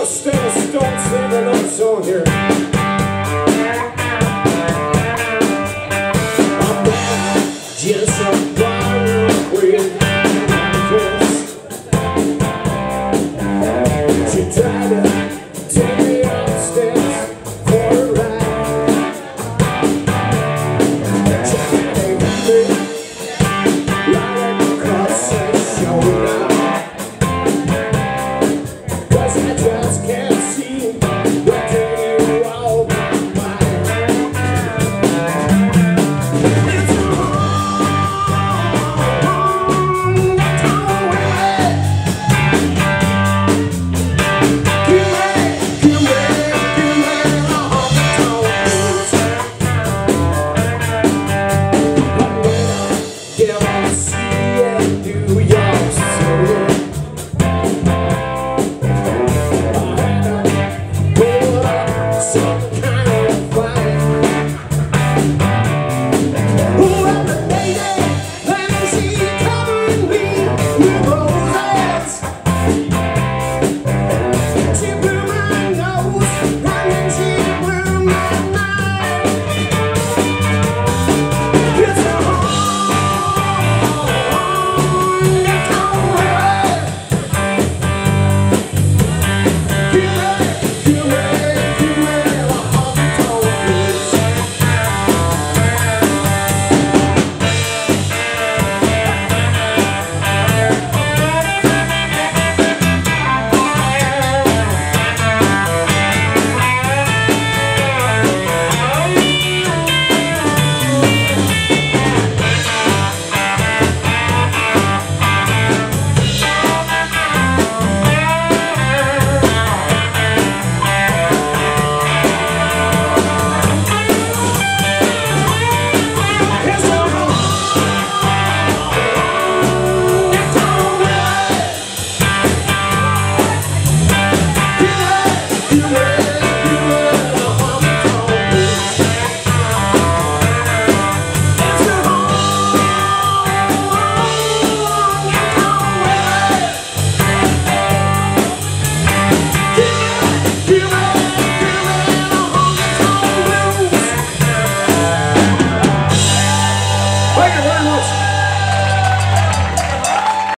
more Stone Stone sing another song here. Just can't